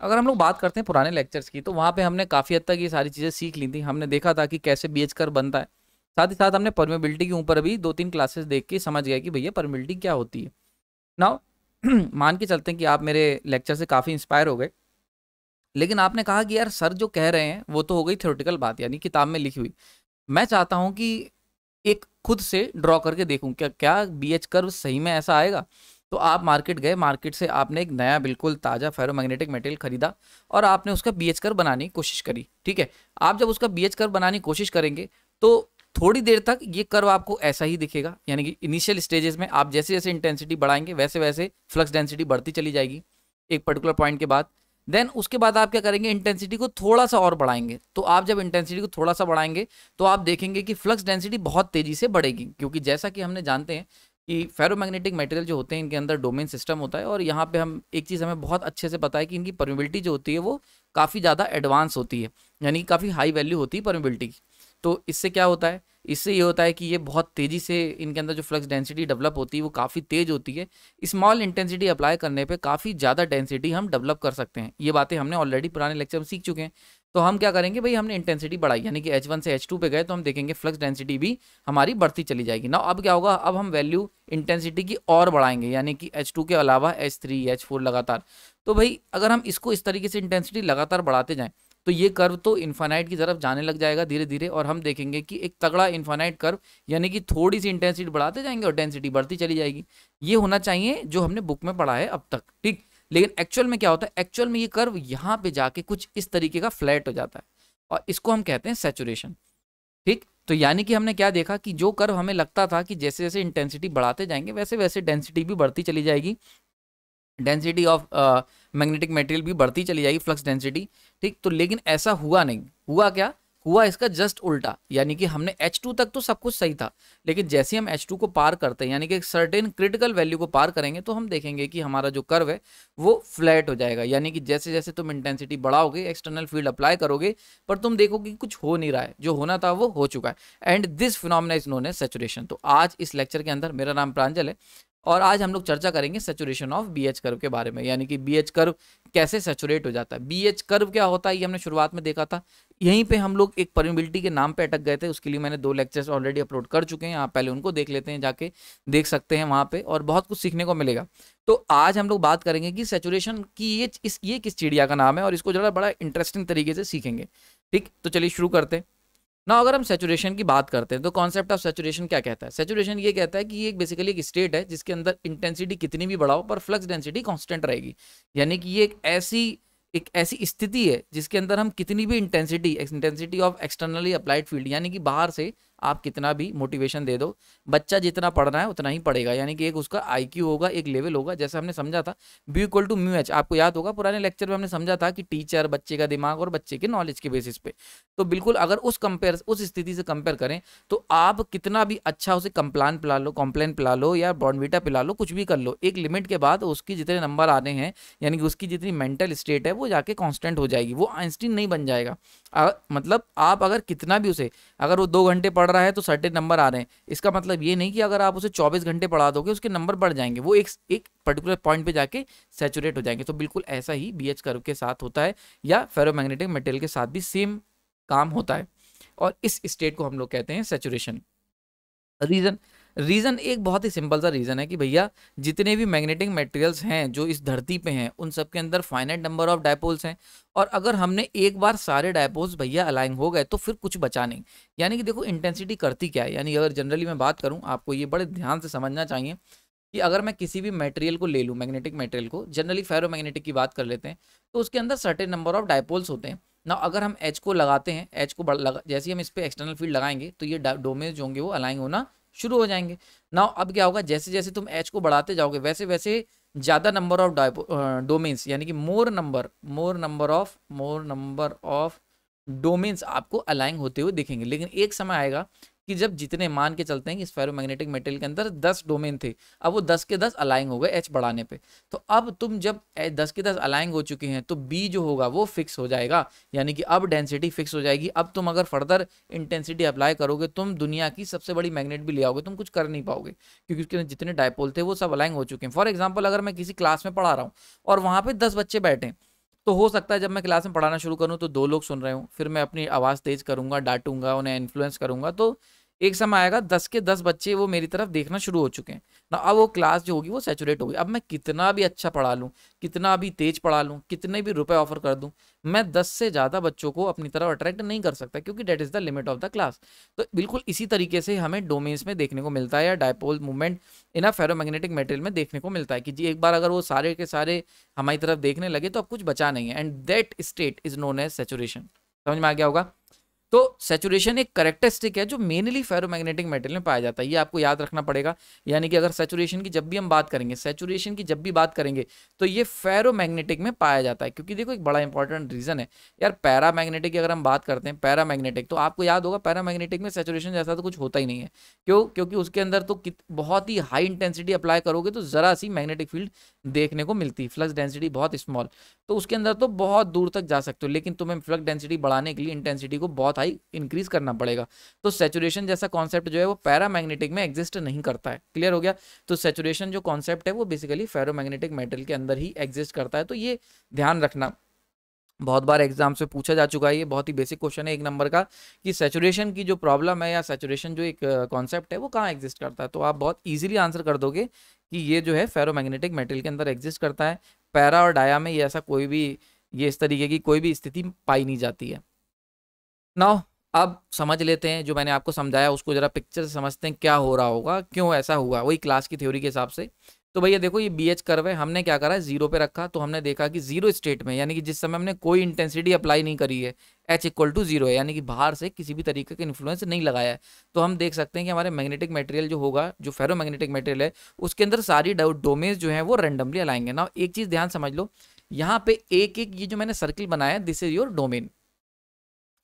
अगर हम लोग बात करते हैं पुराने लेक्चर्स की तो वहाँ पे हमने काफ़ी हद तक ये सारी चीज़ें सीख ली थी। हमने देखा था कि कैसे बी कर बनता है। साथ ही साथ हमने परमेबिलिटी के ऊपर भी दो तीन क्लासेस देख के समझ गया कि भैया परमेबिलिटी क्या होती है। ना मान के चलते हैं कि आप मेरे लेक्चर से काफ़ी इंस्पायर हो गए। लेकिन आपने कहा कि यार सर जो कह रहे हैं, वो तो हो गई थ्योरेटिकल बात, यानी किताब में लिखी हुई। मैं चाहता हूँ कि एक खुद से ड्रॉ करके देखूँ, क्या क्या बी एच कर्व सही में ऐसा आएगा? तो आप मार्केट गए मार्केट से आपने एक नया बिल्कुल ताज़ा फेरोमैग्नेटिक मटेरियल खरीदा और आपने उसका बी एच कर बनाने की कोशिश करी, ठीक है? आप जब उसका बी एच कर बनाने की कोशिश करेंगे तो थोड़ी देर तक ये कर्व आपको ऐसा ही दिखेगा, यानी कि इनिशियल स्टेजेस में आप जैसे जैसे इंटेंसिटी बढ़ाएँगे वैसे वैसे फ्लक्स डेंसिटी बढ़ती चली जाएगी एक पर्टिकुलर पॉइंट के बाद। देन उसके बाद आप क्या करेंगे इंटेंसिटी को थोड़ा सा और बढ़ाएँगे। तो आप जब इंटेंसिटी को थोड़ा सा बढ़ाएँगे तो आप देखेंगे कि फ्लक्स डेंसिटी बहुत तेज़ी से बढ़ेगी, क्योंकि जैसा कि हमने जानते हैं कि फेरोमैग्नेटिक मटेरियल जो होते हैं, इनके अंदर डोमेन सिस्टम होता है और यहाँ पे हम एक चीज़ हमें बहुत अच्छे से पता है कि इनकी परमिबिलिटी जो होती है, वो काफ़ी ज़्यादा एडवांस होती है, यानी कि काफ़ी हाई वैल्यू होती है परमिबिलिटी की। तो इससे क्या होता है? इससे ये होता है कि ये बहुत तेज़ी से इनके अंदर जो फ्लक्स डेंसिटी डेवलप होती है, वो काफ़ी तेज़ होती है। स्मॉल इंटेंसिटी अप्लाई करने पे काफ़ी ज़्यादा डेंसिटी हम डेवलप कर सकते हैं। ये बातें हमने ऑलरेडी पुराने लेक्चर में सीख चुके हैं। तो हम क्या करेंगे, भाई हमने इंटेंसिटी बढ़ाई, यानी कि एच वन से एच टू पे गए तो हम देखेंगे फ्लक्स डेंसिटी भी हमारी बढ़ती चली जाएगी। ना अब क्या होगा, अब हम वैल्यू इंटेंसिटी की और बढ़ाएँगे, यानी कि एच टू के अलावा एच थ्री एच फोर लगातार। तो भाई, अगर हम इसको इस तरीके से इंटेंसिटी लगातार बढ़ाते जाएँ तो ये कर्व तो इन्फानाइट की तरफ़ जाने लग जाएगा धीरे धीरे और हम देखेंगे कि एक तगड़ा इन्फानाइट कर्व यानी कि थोड़ी सी इंटेंसिटी बढ़ाते जाएँगे और डेंसिटी बढ़ती चली जाएगी। ये होना चाहिए जो हमने बुक में पढ़ा है अब तक, ठीक? लेकिन एक्चुअल में क्या होता है? एक्चुअल में ये कर्व यहाँ पे जाके कुछ इस तरीके का फ्लैट हो जाता है। और इसको हम कहते हैं सेचुरेशन ठीक? तो यानी कि हमने क्या देखा कि जो कर्व हमें लगता था कि जैसे जैसे इंटेंसिटी बढ़ाते जाएँगे, वैसे वैसे डेंसिटी भी बढ़ती चली जाएगी। डेंसिटी ऑफ़ मैग्नेटिक मटेरियल भी बढ़ती चली जाएगी फ्लक्स डेंसिटी ठीक? तो लेकिन ऐसा हुआ नहीं। हुआ क्या? हुआ इसका जस्ट उल्टा, यानी कि हमने H2 तक तो सब कुछ सही था, लेकिन जैसे हम H2 को पार करते हैं, यानी कि सर्टेन क्रिटिकल वैल्यू को पार करेंगे तो हम देखेंगे कि हमारा जो कर्व है, वो फ्लैट हो जाएगा। यानी कि जैसे जैसे तुम इंटेंसिटी बढ़ाओगे एक्सटर्नल फ़ील्ड अप्लाई करोगे, पर तुम देखोगे कि कुछ हो नहीं रहा है। जो होना था, वो हो चुका है। And this phenomena is known as saturation तो आज इस लेक्चर के अंदर मेरा नाम प्रांजल है। और आज हम लोग चर्चा करेंगे saturation of B H curve के बारे में, यानी कि बी एच कर्व कैसे सेचुरेट हो जाता है। बी एच कर्व क्या होता है, ये हमने शुरुआत में देखा था। यहीं पे हम लोग एक परमिबिलिटी के नाम पे अटक गए थे, उसके लिए मैंने दो लेक्चर्स ऑलरेडी अपलोड कर चुके हैं, आप पहले उनको देख लेते हैं, जाके देख सकते हैं वहाँ पे, और बहुत कुछ सीखने को मिलेगा। तो आज हम लोग बात करेंगे कि सेचुरेशन की ये, इस, ये किस चिड़िया का नाम है, और इसको जरा बड़ा इंटरेस्टिंग तरीके से सीखेंगे। ठीक? तो चलिए शुरू करते हैं। ना अगर हम सेचुरेशन की बात करते हैं तो कॉन्सेप्ट ऑफ़ सेचुरेशन क्या कहता है? सेचुरेशन ये कहता है कि ये बेसिकली एक स्टेट है, जिसके अंदर इंटेंसिटी कितनी भी बढ़ाओ, पर फ्लक्स डेंसिटी कॉन्स्टेंट रहेगी। यानी कि ये एक ऐसी एक ऐसी स्थिति है, जिसके अंदर हम कितनी भी intensity intensity of externally applied field यानी कि बाहर से आप कितना भी मोटिवेशन दे दो, बच्चा जितना पढ़ रहा है, उतना ही पढ़ेगा। यानी कि एक उसका आईक्यू होगा, एक लेवल होगा, जैसा हमने समझा था। B equal to mu H आपको याद होगा, पुराने लेक्चर में हमने समझा था कि टीचर बच्चे का दिमाग और बच्चे के नॉलेज के बेसिस पे। तो बिल्कुल अगर उस कंपेयर उस स्थिति से कंपेयर करें तो आप कितना भी अच्छा उसे कंप्लान पिला लो कॉम्प्लेन पिला लो या बॉन्डवीटा पिला लो, कुछ भी कर लो, एक लिमिट के बाद उसकी जितने नंबर आने हैं, यानी कि उसकी जितनी मेंटल स्टेट है, वो जाके कॉन्स्टेंट हो जाएगी, वो आइंस्टीन नहीं बन जाएगा। मतलब आप अगर कितना भी उसे, अगर वो दो घंटे पढ़ रहा है तो सर्टेन नंबर आ रहे हैं। इसका मतलब ये नहीं कि अगर आप उसे 24 घंटे पढ़ा दोगे, उसके नंबर बढ़ जाएँगे। वो एक एक पर्टिकुलर पॉइंट पे जाके सेचुरेट हो जाएँगे। तो बिल्कुल ऐसा ही बी एच कर्व के साथ होता है, या फेरोमैग्नेटिक मटेरियल के साथ भी सेम काम होता है। और इस स्टेट को हम लोग कहते हैं सेचुरेशन रीजन रीज़न एक बहुत ही सिंपल सा रीज़न है कि भैया, जितने भी मैग्नेटिक मटेरियल्स हैं, जो इस धरती पे हैं, उन सब के अंदर फाइनाइट नंबर ऑफ़ डायपोल्स हैं। और अगर हमने एक बार सारे डायपोल्स भैया अलाइन हो गए तो फिर कुछ बचा नहीं। यानी कि देखो, इंटेंसिटी करती क्या है? यानी अगर जनरली मैं बात करूँ, आपको ये बड़े ध्यान से समझना चाहिए कि अगर मैं किसी भी मटेरियल को ले लूँ, मैग्नेटिक मटेरियल को, जनरली फेरो मैग्नेटिक की बात कर लेते हैं तो उसके अंदर सर्टेन नंबर ऑफ़ डायपोल्स होते हैं। ना अगर हम एच को लगाते हैं एच को लगा, जैसे हम इस पर एक्सटर्नल फ़ील्ड लगाएँगे तो ये डोमेज जो होंगे वो अलाइन होना शुरू हो जाएँगे। नाउ, अब क्या होगा? जैसे जैसे तुम एच को बढ़ाते जाओगे वैसे वैसे ज़्यादा नंबर ऑफ़ डोमेन्स यानी कि more number more number of more number of domains आपको अलाइन होते हुए दिखेंगे। लेकिन एक समय आएगा कि जब जितने मान के चलते हैं कि इस फेरोमैग्नेटिक मेटेरियल के अंदर दस डोमेन थे, अब वो दस के दस अलाइंग हो गए एच बढ़ाने पे। तो अब तुम जब दस के दस अलाइंग हो चुके हैं तो बी जो होगा वो फिक्स हो जाएगा। यानी कि अब डेंसिटी फिक्स हो जाएगी। अब तुम अगर फर्दर इंटेंसिटी अप्लाई करोगे, तुम दुनिया की सबसे बड़ी मैग्नेट भी ले आओगे, तुम कुछ कर नहीं पाओगे। क्योंकि उसके जितने डायपोल थे, वो सब अलाइंग हो चुके हैं। फॉर एग्ज़ाम्पल अगर मैं किसी क्लास में पढ़ा रहा हूँ, और वहाँ पर दस बच्चे बैठे तो हो सकता है जब मैं क्लास में पढ़ाना शुरू करूँ तो दो लोग सुन रहे हूँ। फिर मैं अपनी आवाज़ तेज करूँगा, डांटूँगा, उन्हें इन्फ्लुएंस करूँगा तो एक समय आएगा, दस के दस बच्चे वो मेरी तरफ़ देखना शुरू हो चुके हैं। ना, अब वो क्लास जो होगी वो सेचुरेट होगी। अब मैं कितना भी अच्छा पढ़ा लूँ, कितना भी तेज पढ़ा लूँ, कितने भी रुपए ऑफ़र कर दूँ, मैं दस से ज़्यादा बच्चों को अपनी तरफ़ अट्रैक्ट नहीं कर सकता, क्योंकि that is the limit of the class तो बिल्कुल इसी तरीके से हमें डोमेन्स में देखने को मिलता है या dipole movement in a ferromagnetic material में देखने को मिलता है कि जी, एक बार अगर वो सारे के सारे हमारी तरफ़ देखने लगे तो अब कुछ बचा नहीं है। And that state is known as saturation समझ में आ गया होगा? तो सेचुरेशन एक करेक्टरिस्टिक है जो मेनली फेरोमैग्नेटिक मेटेरियल में पाया जाता है। ये आपको याद रखना पड़ेगा। यानी कि अगर सेचुरेशन की जब भी हम बात करेंगे सेचुरेशन की जब भी बात करेंगे तो ये फेरोमैग्नेटिक में पाया जाता है। क्योंकि देखो, एक बड़ा इंपॉर्टेंट रीजन है। यार पैरामैग्नेटिक की अगर हम बात करते हैं पैरामैग्नेटिक तो आपको याद होगा पैरामैग्नेटिक में सेचुरेशन जैसा तो कुछ होता ही नहीं है। क्यों? क्योंकि उसके अंदर तो बहुत ही हाई इंटेंसिटी अप्लाई करोगे तो ज़रा सी मैग्नेटिक फ़ील्ड देखने को मिलती है। फ्लक्स डेंसिटी बहुत स्मॉल तो उसके अंदर तो बहुत दूर तक जा सकते हो, लेकिन तुम्हें फ्लक्स डेंसिटी बढ़ाने के लिए इंटेंसिटी को बहुत हाई इंक्रीज करना पड़ेगा। तो सेचुरेशन जैसा कॉन्सेप्ट जो है वो पैरामैग्नेटिक में एग्जिस्ट नहीं करता है। क्लियर हो गया? तो सेचुरेशन जो कॉन्सेप्ट है वो बेसिकली फेरोमैग्नेटिक मेटल के अंदर ही एग्जिस्ट करता है। तो ये ध्यान रखना। बहुत बार एग्ज़ाम से पूछा जा चुका है। ये बहुत ही बेसिक क्वेश्चन है एक नंबर का कि सेचुरेशन की जो प्रॉब्लम है या सेचुरेशन जो एक कॉन्सेप्ट है वो कहाँ एग्जिस्ट करता है? तो आप बहुत इजीली आंसर कर दोगे कि ये जो है फेरोमैग्नेटिक मेटल के अंदर एग्जिस्ट करता है। पैरा और डाया में ये ऐसा कोई भी, ये इस तरीके की कोई भी स्थिति पाई नहीं जाती है। नाउ अब समझ लेते हैं, जो मैंने आपको समझाया, उसको जरा पिक्चर से समझते हैं, क्या हो रहा होगा, क्यों ऐसा हुआ, वही क्लास की थ्योरी के हिसाब से। तो भैया देखो, ये बी एच कर्व हमने क्या करा है ज़ीरो पे रखा तो हमने देखा कि ज़ीरो स्टेट में, यानी कि जिस समय हमने कोई इंटेंसिटी अप्लाई नहीं करी है एच इक्वल टू ज़ीरो है, यानी कि बाहर से किसी भी तरीके का इन्फ्लुएंस नहीं लगाया है। तो हम देख सकते हैं कि हमारे मैग्नेटिक मटेरियल जो होगा, जो फेरो मैग्नेटिक मटेरियल है, उसके अंदर सारी डोमेज जो है, वो रेंडमली अलाएँगे ना एक चीज़ ध्यान समझ लो, यहाँ पे एक एक ये जो मैंने सर्किल बनाया दिस इज़ योर डोमेन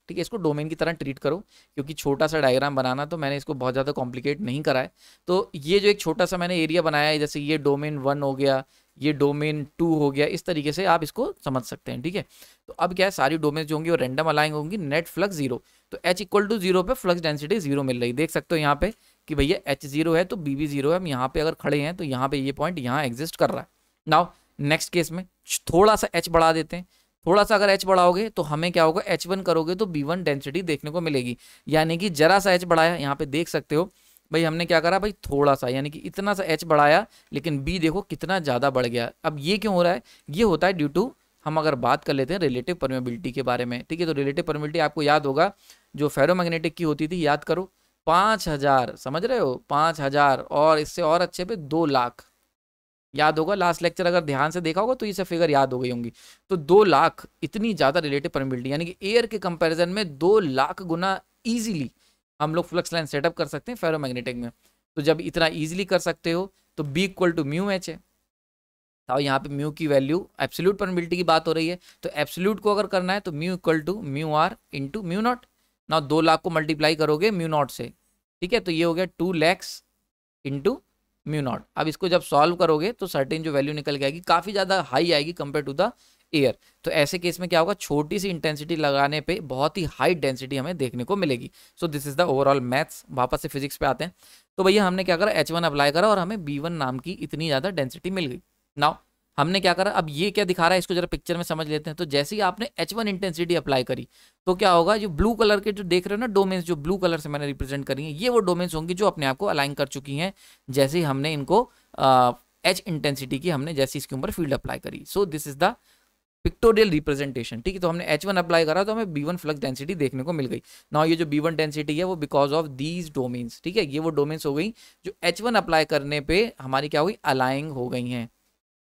ठीक है, इसको डोमेन की तरह ट्रीट करो, क्योंकि छोटा सा डायग्राम बनाना तो मैंने इसको बहुत ज़्यादा कॉम्प्लिकेट नहीं करा है। तो ये जो एक छोटा सा मैंने एरिया बनाया है, जैसे ये डोमेन वन हो गया, ये डोमेन टू हो गया, इस तरीके से आप इसको समझ सकते हैं, ठीक है? तो अब क्या है, सारी डोमेन जो होंगी वो रेंडम अलाइंग होंगी नेट फ्लक्स ज़ीरो तो एच इक्वल टू ज़ीरो पे फ्लक्स डेंसिटी ज़ीरो मिल रही देख सकते हो यहाँ पे कि भैया एच ज़ीरो है तो बी बी ज़ीरो है, हम यहाँ पे अगर खड़े हैं तो यहाँ पे ये पॉइंट यहाँ एग्जिस्ट कर रहा है। नाउ नेक्स्ट केस में थोड़ा सा एच बढ़ा देते हैं। थोड़ा सा अगर एच बढ़ाओगे तो हमें क्या होगा? एच वन करोगे तो बी वन डेंसिटी देखने को मिलेगी। यानी कि जरा सा एच बढ़ाया, यहाँ पे देख सकते हो। भाई, हमने क्या करा? भाई, थोड़ा सा, यानी कि इतना सा एच बढ़ाया, लेकिन बी देखो कितना ज़्यादा बढ़ गया। अब ये क्यों हो रहा है? ये होता है ड्यू टू हम अगर बात कर लेते हैं रिलेटिव परमेबिलिटी के बारे में, ठीक है? तो रिलेटिव परमेबिलिटी आपको याद होगा, जो फेरोमैग्नेटिक की होती थी, याद करो, पाँच हज़ार, समझ रहे हो? पाँच हज़ार, और इससे और अच्छे पे दो लाख। याद होगा लास्ट लेक्चर अगर ध्यान से देखा होगा तो ये सब फिगर याद हो गई होंगी। तो दो लाख इतनी ज़्यादा रिलेटिव परमिबिलिटी यानी कि एयर के कंपैरिजन में दो लाख गुना ईजिली हम लोग फ्लक्स लाइन सेटअप कर सकते हैं फेरोमैग्नेटिक में। तो जब इतना ईजिली कर सकते हो तो B equal to mu H है तो यहाँ पे म्यू की वैल्यू एब्सोल्यूट परमिबिलिटी की बात हो रही है तो एब्सोल्यूट को अगर करना है तो mu equal to mu R into mu naught ना दो लाख को मल्टीप्लाई करोगे म्यू नॉट से, ठीक है? तो ये हो गया two lakhs into mu naught अब इसको जब सॉल्व करोगे तो सर्टेन जो वैल्यू निकल के आएगी, काफ़ी ज़्यादा हाई आएगी कंपेयर टू द एयर तो ऐसे केस में क्या होगा? छोटी सी इंटेंसिटी लगाने पे बहुत ही हाई डेंसिटी हमें देखने को मिलेगी. So this is the overall maths वापस से फिजिक्स पे आते हैं. तो भैया, हमने क्या करा? एच वन अप्लाई करा और हमें बी वन नाम की इतनी ज़्यादा डेंसिटी मिल गई. नाउ हमने क्या करा? अब ये क्या दिखा रहा है? इसको जरा पिक्चर में समझ लेते हैं। तो जैसे ही आपने एच वन इंटेंसिटी अप्लाई करी तो क्या होगा? जो ब्लू कलर के जो देख रहे हो ना डोमेन्स जो ब्लू कलर से मैंने रिप्रेजेंट करी है, ये वो डोमेन्स होंगी जो अपने आप को अलाइन कर चुकी हैं, जैसे ही हमने इनको एच इंटेंसिटी की हमने जैसे इसके ऊपर फ़ील्ड अप्लाई करी। So this is the pictorial representation ठीक है? तो हमने एच वन अप्लाई करा तो हमें बी वन फ्लक्स डेंसिटी देखने को मिल गई। ना ये जो बी वन डेंसिटी है, वो बिकॉज़ ऑफ़ दीज डोमेन्स ठीक है? ये वो डोमेन्स हो गई, जो एच वन अप्लाई करने पे हमारी क्या हुई? अलाइंग हो गई हैं।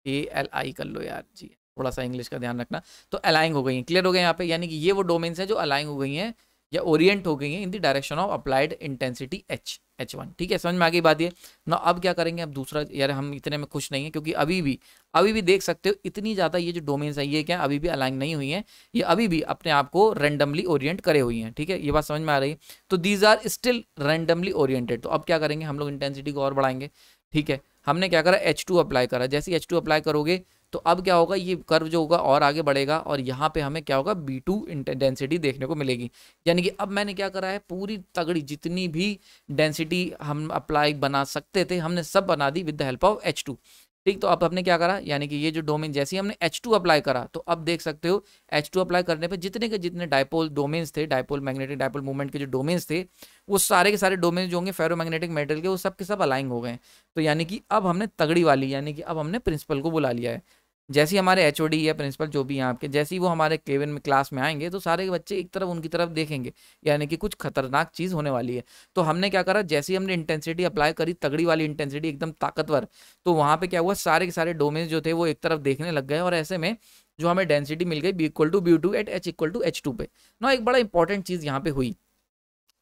ए एल आई कर लो यार। जी थोड़ा सा इंग्लिश का ध्यान रखना। तो अलाइंग हो गई हैं। क्लियर हो गए यहाँ पे यानी कि ये वो डोमेन्स हैं जो अलाइंग हो गई हैं या ओरिएंट हो गई हैं in the direction of applied intensity H H one ठीक है? समझ में आगे बात ये? ना अब क्या करेंगे? अब दूसरा, यार हम इतने में खुश नहीं है क्योंकि अभी भी अभी भी देख सकते हो इतनी ज़्यादा ये जो डोमेन्स है, ये क्या अभी भी अलाइन नहीं हुई है, ये अभी भी अपने आप को रेंडमली ओरिएंट करे हुई हैं। ठीक है? ये बात समझ में आ रही है। तो these are still randomly oriented तो अब क्या करेंगे? हम लोग इंटेंसिटी को और बढ़ाएँगे। ठीक है? हमने क्या करा? एच टू अप्लाई करा। जैसे एच टू अप्लाई करोगे तो अब क्या होगा? ये कर्व जो होगा और आगे बढ़ेगा और यहाँ पे हमें क्या होगा? बी टू डेंसिटी देखने को मिलेगी। यानी कि अब मैंने क्या करा है? पूरी तगड़ी जितनी भी डेंसिटी हम अप्लाई बना सकते थे, हमने सब बना दी with the help of H two ठीक तो अब हमने क्या करा? यानी कि ये जो डोमेन जैसे ही हमने एच टू अप्लाई करा तो अब देख सकते हो एच टू अप्लाई करने पे जितने के जितने डायपोल डोमेन्स थे डायपोल मैग्नेटिक डायपोल मूवमेंट के जो डोमेन्स थे, वो सारे के सारे डोमेन्स जो होंगे फेरो मैग्नेटिक मेटल के, वो सब के सब अलाइंग हो गए तो यानी कि अब हमने तगड़ी वाली, यानी कि अब हमने प्रिंसिपल को बुला लिया है। जैसे ही हमारे एचओडी या प्रिंसिपल जो भी हैं आपके, जैसे ही वो हमारे केविन में क्लास में आएँगे तो सारे बच्चे एक तरफ़, उनकी तरफ़ देखेंगे, यानी कि कुछ खतरनाक चीज़ होने वाली है। तो हमने क्या करा, जैसे ही हमने इंटेंसिटी अप्लाई करी, तगड़ी वाली इंटेंसिटी एकदम ताकतवर तो वहाँ पे क्या हुआ, सारे के सारे डोमेन जो थे वो एक तरफ़ देखने लग गए और ऐसे में जो हमें डेंसिटी मिल गई B equal to B two at H equal to H two पे। ना एक बड़ा इंपॉर्टेंट चीज़ यहाँ पे हुई।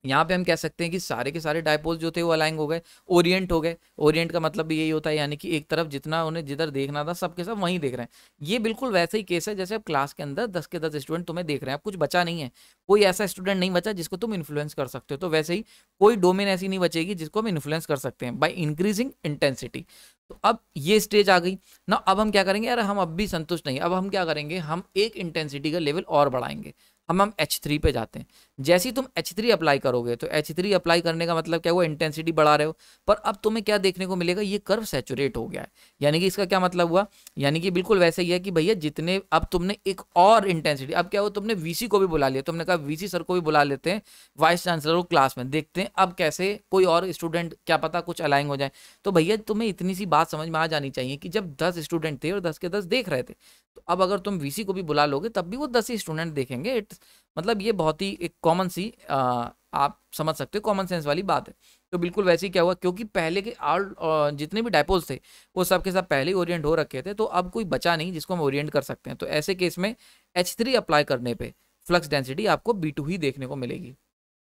यहाँ पे हम कह सकते हैं कि सारे के सारे डायपोज जो थे वो अलाइंग हो गए, ओरिएंट हो गए। ओरिएंट का मतलब भी यही होता है, यानी कि एक तरफ़ जितना उन्हें जिधर देखना था, सबके सब वहीं देख रहे हैं। ये बिल्कुल वैसे ही केस है, जैसे अब क्लास के अंदर दस के दस स्टूडेंट तुम्हें देख रहे हैं, अब कुछ बचा नहीं है। कोई ऐसा स्टूडेंट नहीं बचा जिसको तुम इन्फ्लुएंस कर सकते हो। तो वैसे ही कोई डोमेन ऐसी नहीं बचेगी जिसको हम इन्फ्लुएंस कर सकते हैं बाई इंक्रीजिंग इंटेंसिटी तो अब ये स्टेज आ गई। ना अब हम क्या करेंगे? यार हम अब भी संतुष्ट नहीं अब हम क्या करेंगे? हम एक इंटेंसिटी का लेवल और बढ़ाएँगे। हम हम एच थ्री पे जाते हैं। जैसे ही तुम एच थ्री अप्लाई करोगे तो एच थ्री अप्लाई करने का मतलब क्या हुआ इंटेंसिटी बढ़ा रहे हो। पर अब तुम्हें क्या देखने को मिलेगा? ये कर्व सेचुरेट हो गया है। यानी कि इसका क्या मतलब हुआ? यानी कि बिल्कुल वैसे ही है कि भैया, जितने अब तुमने एक और इंटेंसिटी अब क्या हुआ? तुमने वीसी को भी बुला लिया। तुमने कहा वीसी सर को भी बुला लेते हैं वाइस चांसलर को क्लास में। देखते हैं अब कैसे कोई और स्टूडेंट क्या पता कुछ अलाइंग हो जाए। तो भैया, तुम्हें इतनी सी बात समझ में आ जानी चाहिए कि जब दस स्टूडेंट थे और दस के दस देख रहे थे तो अब अगर तुम वीसी को भी बुला लोगे तब भी वो दस ही स्टूडेंट देखेंगे। इट्स मतलब ये बहुत ही एक कॉमन सी आ, आप समझ सकते हो कॉमन सेंस वाली बात है। तो बिल्कुल वैसे ही क्या हुआ क्योंकि पहले के आल जितने भी डायपोल्स थे वो सब के सब पहले ही ओरिएंट हो रखे थे तो अब कोई बचा नहीं जिसको हम ओरिएंट कर सकते हैं। तो ऐसे केस में एच थ्री अप्लाई करने पे फ्लक्स डेंसिटी आपको बी टू ही देखने को मिलेगी।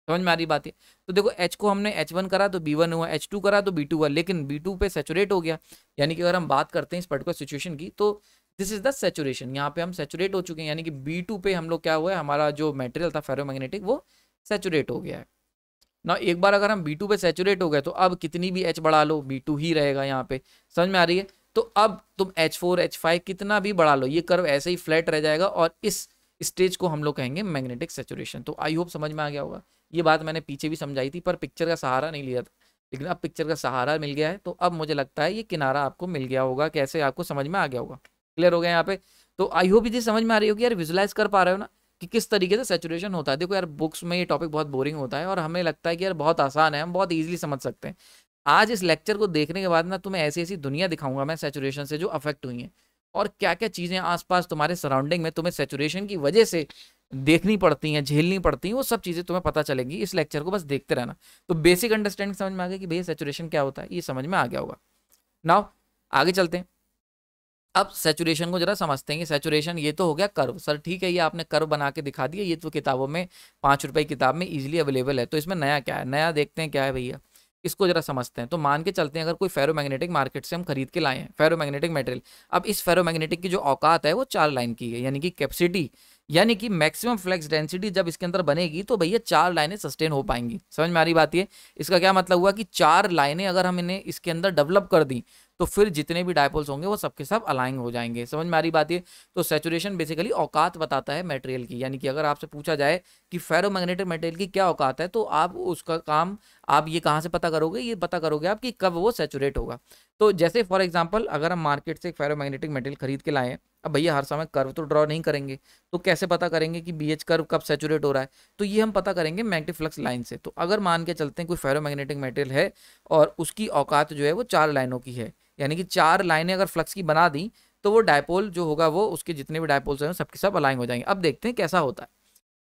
समझ में आ रही बात है तो देखो एच को हमने एच वन करा तो बी वन हुआ एच टू करा तो बी टू हुआ लेकिन बी टू पे सेचुरेट हो गया। यानी कि अगर हम बात करते हैं इस पर्टिकुलर सिचुएशन की तो दिस इज़ द सेचुरेशन यहाँ पे हम सेचुरेट हो चुके हैं, यानी कि बी टू पे हम लोग क्या हुआ है, हमारा जो मेटेरियल था फेरोमैग्नेटिक वो सेचुरेट हो गया है। ना एक बार अगर हम बी टू पे सेचुरेट हो गए तो अब कितनी भी एच बढ़ा लो बी टू ही रहेगा यहाँ पे। समझ में आ रही है? तो अब तुम एच फोर एच फाइव कितना भी बढ़ा लो, ये कर्व ऐसे ही फ्लैट रह जाएगा और इस स्टेज को हम लोग कहेंगे मैग्नेटिक सेचुरेशन तो आई होप समझ में आ गया होगा। ये बात मैंने पीछे भी समझाई थी, पर पिक्चर का सहारा नहीं लिया था। लेकिन अब पिक्चर का सहारा मिल गया है तो अब मुझे लगता है ये किनारा आपको मिल गया होगा, कैसे आपको समझ में आ गया होगा। क्लियर हो गया यहाँ पे। तो आई होप ये समझ में आ रही होगी यार विजुलाइज कर पा रहे हो ना कि किस तरीके से सेचुरेशन होता है। देखो यार बुक्स में ये टॉपिक बहुत बोरिंग होता है और हमें लगता है कि यार बहुत आसान है, हम बहुत ईजिली समझ सकते हैं। आज इस लेक्चर को देखने के बाद ना तुम्हें ऐसी ऐसी दुनिया दिखाऊँगा मैं सेचुरेशन से जो अफेक्ट हुई हैं। और क्या क्या चीज़ें आसपास तुम्हारे सराउंडिंग में तुम्हें सेचुरेशन की वजह से देखनी पड़ती हैं, झेलनी पड़ती हैं, वो सब चीज़ें तुम्हें पता चलेंगी। इस लेक्चर को बस देखते रहना। तो बेसिक अंडरस्टैंडिंग समझ में आ गया कि भैया सेचुरेशन क्या होता है, ये समझ में आ गया होगा। नाउ आगे चलते हैं। अब सेचुरेशन को जरा समझते हैं सेचुरेशन ये तो हो गया कर्व सर ठीक है, ये आपने कर्व बना के दिखा दिया, ये तो किताबों में, पाँच रुपए की किताब में इजीली अवेलेबल है। तो इसमें नया क्या है? नया देखते हैं क्या है भैया। इसको जरा समझते हैं। तो मान के चलते हैं, अगर कोई फेरोमैग्नेटिक मार्केट से हम खरीद के लाए हैं फेरोमैग्नेटिक मटेरियल अब इस फेरोमैग्नेटिक की जो औकात है, वो चार लाइन की है, यानी कि कैपेसिटी यानी कि मैक्सिमम फ्लेक्स डेंसिटी जब इसके अंदर बनेगी तो भैया चार लाइनें सस्टेन हो पाएँगी। समझ में आ रही बात ये? इसका क्या मतलब हुआ कि चार लाइनें अगर हम इन्हें इसके अंदर डेवलप कर दी तो फिर जितने भी डायपोल्स होंगे वो सबके सब अलाइन हो जाएँगे। समझ में आ रही बात ये? तो सेचुरेशन बेसिकली औकात बताता है मटेरियल की। यानी कि अगर आपसे पूछा जाए कि फेरोमैग्नेटिक मटेरियल की क्या औकात है तो आप उसका काम आप ये कहाँ से पता करोगे? ये पता करोगे आप कि कब वो सेचुरेट होगा। तो जैसे फॉर एग्ज़ाम्पल अगर हम मार्केट से एक फेरोमैग्नेटिक मटेरियल खरीद के लाएँ अब भैया हर समय कर्व तो ड्रॉ नहीं करेंगे तो कैसे पता करेंगे कि बी एच कर्व कब सेचुरेट हो रहा है? तो ये हम पता करेंगे मैग्नेटिक फ्लक्स लाइन से। तो अगर मान के चलते हैं कोई फेरोमैग्नेटिक मटेरियल है और उसकी औकात जो है वो चार लाइनों की है, यानी कि चार लाइनें अगर फ्लक्स की बना दी तो वो डायपोल जो होगा वो उसके जितने भी डायपोल्स हैं सबके सब अलाइन हो जाएँगे। अब देखते हैं कैसा होता है।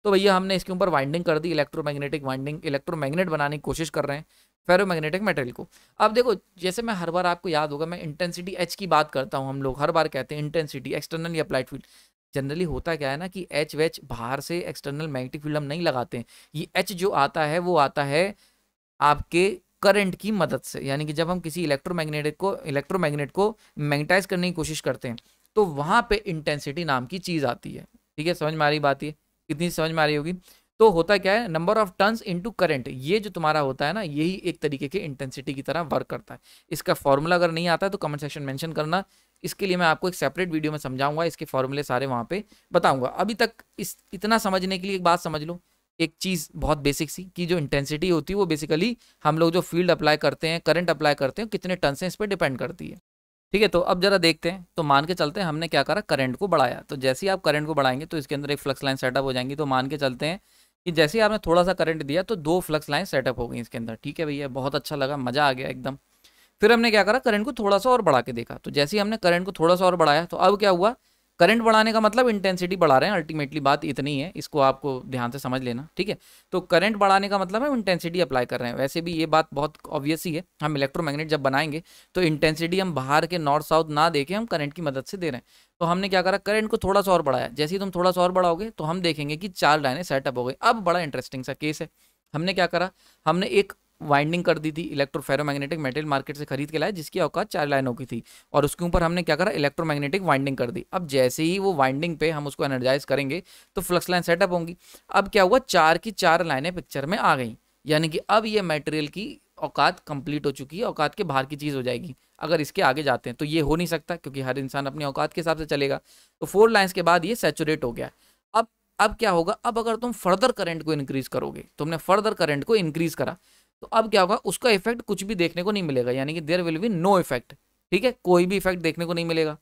तो भैया हमने इसके ऊपर वाइंडिंग कर दी इलेक्ट्रोमैग्नेटिक वाइंडिंग इलेक्ट्रोमैग्नेट बनाने की कोशिश कर रहे हैं फेरोमैग्नेटिक मटेरियल को। अब देखो, जैसे मैं हर बार आपको याद होगा, मैं इंटेंसिटी एच की बात करता हूँ, हम लोग हर बार कहते हैं intensity externally applied field generally होता क्या है ना कि एच वेच बाहर से एक्सटर्नल मैग्नेटिक फ़ील्ड हम नहीं लगाते हैं। ये एच जो आता है, वो आता है आपके करंट की मदद से। यानी कि जब हम किसी इलेक्ट्रोमैग्नेटिक को इलेक्ट्रोमैग्नेट को मैग्नेटाइज करने की कोशिश करते हैं तो वहाँ पे इंटेंसिटी नाम की चीज़ आती है। ठीक है, समझ में आ रही बात ये? कितनी समझ में आ रही होगी? तो होता क्या है number of turns into current ये जो तुम्हारा होता है ना, यही एक तरीके के इंटेंसिटी की तरह वर्क करता है। इसका फॉर्मूला अगर नहीं आता है तो कमेंट सेक्शन मेंशन करना। इसके लिए मैं आपको एक सेपरेट वीडियो में समझाऊँगा, इसके फॉर्मूले सारे वहाँ पे बताऊँगा। अभी तक इस, इतना समझने के लिए एक बात समझ लो। एक चीज़ बहुत बेसिक सी, कि जो इंटेंसिटी होती है, वो बेसिकली हम लोग जो फ़ील्ड अप्लाई करते हैं करंट अप्लाई करते हैं, कितने टन से इस पर डिपेंड करती है। ठीक है तो अब जरा देखते हैं। तो मान के चलते हैं हमने क्या करा? करंट को बढ़ाया। तो जैसे ही आप करंट को बढ़ाएँगे तो इसके अंदर एक फ्लक्स लाइन सेटअप हो जाएँगी। तो मान के चलते हैं कि जैसे ही आपने थोड़ा सा करंट दिया तो दो फ्लक्स लाइन सेटअप हो गई इसके अंदर। ठीक है भैया, बहुत अच्छा लगा, मज़ा आ गया एकदम। फिर हमने क्या करा? करंट को थोड़ा सा और बढ़ा के देखा। तो जैसे ही हमने करंट को थोड़ा सा और बढ़ाया तो अब क्या हुआ? करंट बढ़ाने का मतलब इंटेंसिटी बढ़ा रहे हैं अल्टीमेटली बात इतनी है, इसको आपको ध्यान से समझ लेना, ठीक है? तो करंट बढ़ाने का मतलब है इंटेंसिटी अप्लाई कर रहे हैं। वैसे भी ये बात बहुत ऑब्वियस ही है, हम इलेक्ट्रोमैग्नेट जब बनाएँगे तो इंटेंसिटी हम बाहर के नॉर्थ साउथ ना देखें, हम करंट की मदद से दे रहे हैं। तो हमने क्या करा करंट को थोड़ा सा और बढ़ाया। जैसे ही तुम थोड़ा सा और बढ़ाओगे तो हम देखेंगे कि चार लाइनें सेटअप हो गई। अब बड़ा इंटरेस्टिंग सा केस है। हमने क्या करा, हमने एक वाइंडिंग कर दी थी इलेक्ट्रोफेरोमैग्नेटिक मेटल मार्केट से खरीद के लाए, जिसकी औकात चार लाइनों की थी। और उसके ऊपर हमने क्या करा? इलेक्ट्रोमैग्नेटिक वाइंडिंग कर दी। अब जैसे ही वो वाइंडिंग पे हम उसको एनर्जाइज करेंगे तो फ्लक्स लाइन सेटअप होंगी। अब क्या हुआ? चार की चार लाइनें पिक्चर में आ गई। यानी कि अब ये मटेरियल की औकात कंप्लीट हो चुकी है, औकात के बाहर की चीज़ हो जाएगी। अगर इसके आगे जाते हैं तो ये हो नहीं सकता, क्योंकि हर इंसान अपनी औकात के हिसाब से चलेगा। तो फोर लाइन्स के बाद ये सेचुरेट हो गया। अब अब क्या होगा? अब अगर तुम फर्दर करंट को इंक्रीज करोगे, तुमने फर्दर करंट को इंक्रीज करा तो अब क्या होगा, उसका इफ़ेक्ट कुछ भी देखने को नहीं मिलेगा, यानी कि there will be no effect ठीक है? कोई भी इफ़ेक्ट देखने को नहीं मिलेगा।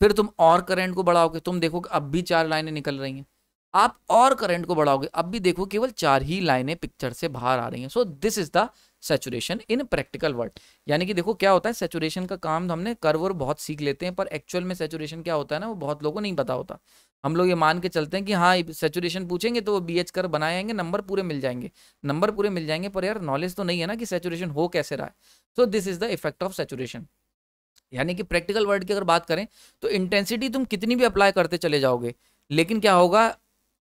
फिर तुम और करंट को बढ़ाओगे, तुम देखोगे अब भी चार लाइनें निकल रही हैं। आप और करंट को बढ़ाओगे, अब भी देखो केवल चार ही लाइनें पिक्चर से बाहर आ रही हैं। So this is the saturation in practical world यानी कि देखो क्या होता है सेचुरेशन का काम हमने कर्व बहुत सीख लेते हैं, पर एक्चुअल में सेचुरेशन क्या होता है ना, वो बहुत लोगों को नहीं पता होता। हम लोग ये मान के चलते हैं कि हाँ सेचुरेशन पूछेंगे तो वो बी कर बनाएँगे नंबर पूरे मिल जाएँगे। नंबर पूरे मिल जाएँगे, पर यार नॉलेज तो नहीं है ना कि सेचुरेशन हो कैसे रहा है। So this is the effect of saturation यानी कि प्रैक्टिकल वर्ड की अगर बात करें तो इंटेंसिटी तुम कितनी भी अप्लाई करते चले जाओगे, लेकिन क्या होगा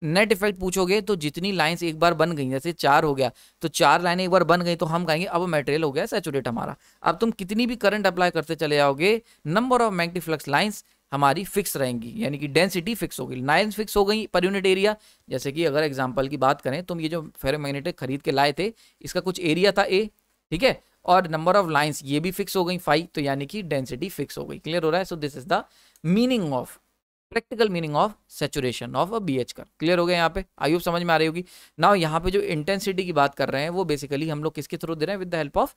नेट इफ़ेक्ट पूछोगे तो जितनी लाइंस एक बार बन गई, जैसे चार हो गया तो चार लाइनें एक बार बन गई तो हम कहेंगे, अब मटेरियल हो गया सेचुरेट हमारा। अब तुम कितनी भी करंट अप्लाई करते चले जाओगे नंबर ऑफ़ मैग्नेटिक लाइंस हमारी फिक्स रहेंगी, यानी कि डेंसिटी फिक्स होगी लाइन्स फिक्स हो गई पर यूनिट एरिया जैसे कि अगर एग्जांपल की बात करें, तुम ये जो फेरोमैग्नेटिक खरीद के लाए थे, इसका कुछ एरिया था ए ठीक है? और नंबर ऑफ़ लाइंस ये भी फिक्स हो गई फाइव तो यानी कि डेंसिटी फिक्स हो गई। क्लियर हो रहा है? So this is the meaning of practical meaning of saturation of a B H कर क्लियर हो गया यहाँ पे? आयु समझ में आ रही होगी। ना यहाँ पे जो इंटेंसिटी की बात कर रहे हैं, वो बेसिकली हम लोग किसके थ्रू दे रहे हैं? With the help of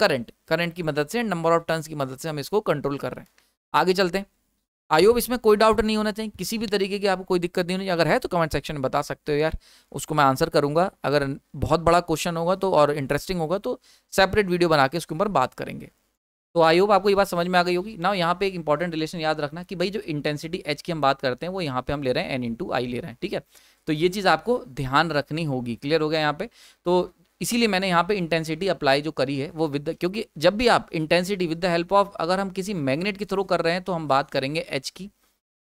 current current की मदद से नंबर ऑफ़ टर्न्स की मदद से हम इसको कंट्रोल कर रहे हैं। आगे चलते हैं। होप इसमें कोई डाउट नहीं होना चाहिए। किसी भी तरीके की आपको कोई दिक्कत नहीं होनी अगर है तो कमेंट सेक्शन में बता सकते हो यार। उसको मैं आंसर करूँगा। अगर बहुत बड़ा क्वेश्चन होगा तो और इंटरेस्टिंग होगा तो सेपरेट वीडियो बना के उसके ऊपर बात करेंगे। तो आई होप आपको ये बात समझ में आ गई होगी। ना यहाँ पे एक इंपॉर्टेंट रिलेशन याद रखना कि भाई जो इंटेंसिटी एच की हम बात करते हैं, वो यहाँ पे हम ले रहे हैं एन इंटू आई ले रहे हैं, ठीक है? तो ये चीज़ आपको ध्यान रखनी होगी। क्लियर हो गया यहाँ पे? तो इसीलिए मैंने यहाँ पे इंटेंसिटी अप्लाई जो करी है, वो विद क्योंकि जब भी आप intensity with the help of अगर हम किसी मैग्नेट के थ्रू कर रहे हैं तो हम बात करेंगे एच की।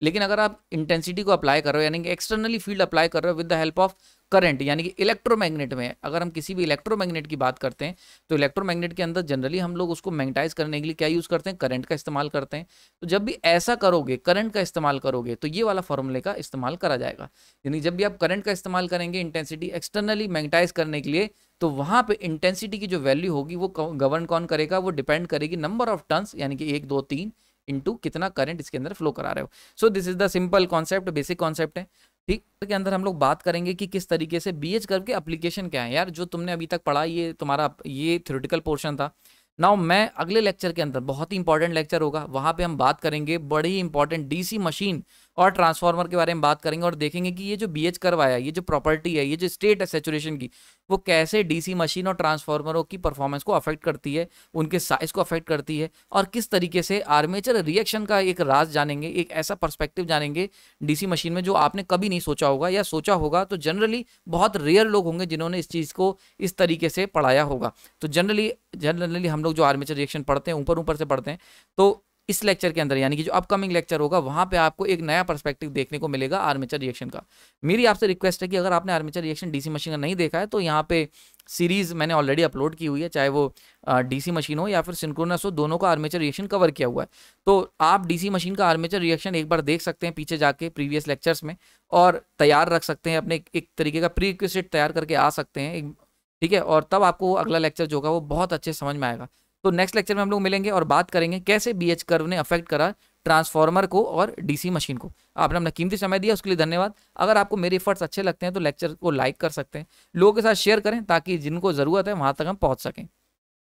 लेकिन अगर आप इंटेंसिटी को अप्लाई कर रहे हो, यानी कि एक्सटर्नली फ़ील्ड अप्लाई कर रहे हो with the help of current यानी कि इलेक्ट्रोमैग्नेट में, अगर हम किसी भी इलेक्ट्रोमैग्नेट की बात करते हैं तो इलेक्ट्रोमैग्नेट के अंदर जनरली हम लोग उसको मैग्नेटाइज करने के लिए क्या यूज़ करते हैं? करंट का इस्तेमाल करते हैं। तो जब भी ऐसा करोगे करंट का इस्तेमाल करोगे तो ये वाला फॉर्मूले का इस्तेमाल करा जाएगा। यानी जब भी आप करंट का इस्तेमाल करेंगे इंटेंसिटी एक्सटर्नली मैग्नेटाइज करने के लिए तो वहाँ पे इंटेंसिटी की जो वैल्यू होगी, वो गवर्न कौन करेगा? वो डिपेंड करेगी नंबर ऑफ़ टर्न्स यानी कि एक, दो, तीन इंटू कितना करंट इसके अंदर फ्लो करा रहे हो। So this is the simple concept basic concept है। ठीक के अंदर हम लोग बात करेंगे कि किस तरीके से बी एच कर्व के अप्लीकेशन क्या है। यार, जो तुमने अभी तक पढ़ा, ये तुम्हारा, ये थ्योरेटिकल पोर्शन था। नाउ मैं अगले लेक्चर के अंदर, बहुत ही इंपॉर्टेंट लेक्चर होगा, वहाँ पे हम बात करेंगे बड़ी इंपॉर्टेंट डीसी मशीन और ट्रांसफार्मर के बारे में बात करेंगे और देखेंगे कि ये जो बी एच करवाया, ये जो प्रॉपर्टी है, ये जो स्टेट है सेचुरेशन की, वो कैसे डीसी मशीन और ट्रांसफार्मरों की परफॉर्मेंस को अफेक्ट करती है, उनके साइज़ को अफेक्ट करती है और किस तरीके से आर्मेचर रिएक्शन का एक राज जानेंगे, एक ऐसा पर्सपेक्टिव जानेंगे डीसी मशीन में जो आपने कभी नहीं सोचा होगा या सोचा होगा तो जनरली बहुत रेयर लोग होंगे जिन्होंने इस चीज़ को इस तरीके से पढ़ाया होगा। तो जनरली जनरली हम लोग जो आर्मेचर रिएक्शन पढ़ते हैं ऊपर ऊपर से पढ़ते हैं तो इस लेक्चर के अंदर, यानी कि जो अपकमिंग लेक्चर होगा, वहाँ पे आपको एक नया पर्सपेक्टिव देखने को मिलेगा आर्मेचर रिएक्शन का। मेरी आपसे रिक्वेस्ट है कि अगर आपने आर्मेचर रिएक्शन डीसी मशीन का नहीं देखा है तो यहाँ पे सीरीज़ मैंने ऑलरेडी अपलोड की हुई है, चाहे वो डीसी मशीन हो या फिर सिंक्रोनस हो, दोनों का आर्मेचर रिएक्शन कवर किया हुआ है। तो आप डीसी मशीन का आर्मेचर रिएक्शन एक बार देख सकते हैं पीछे जाके प्रीवियस लेक्चर्स में और तैयार रख सकते हैं, अपने एक तरीके का प्री तैयार करके आ सकते हैं। ठीक है? और तब आपको अगला लेक्चर जो होगा वो बहुत अच्छे समझ में आएगा। तो नेक्स्ट लेक्चर में हम लोग मिलेंगे और बात करेंगे कैसे बी एच कर्व ने अफेक्ट करा ट्रांसफॉर्मर को और डीसी मशीन को। आपने अपना कीमती समय दिया, उसके लिए धन्यवाद। अगर आपको मेरे एफर्ट्स अच्छे लगते हैं तो लेक्चर को लाइक कर सकते हैं। लोगों के साथ शेयर करें ताकि जिनको ज़रूरत है वहाँ तक हम पहुँच सकें।